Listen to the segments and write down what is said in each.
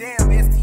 Damn, STM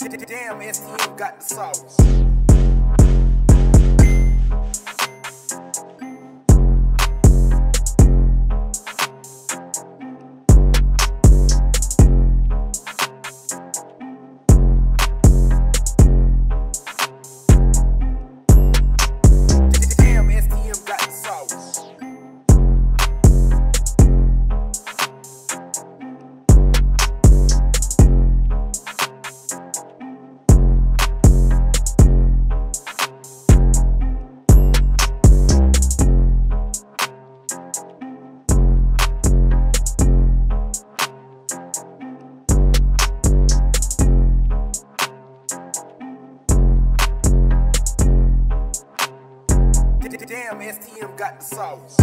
Damn, STM got the sauce. Damn, STM got the sauce.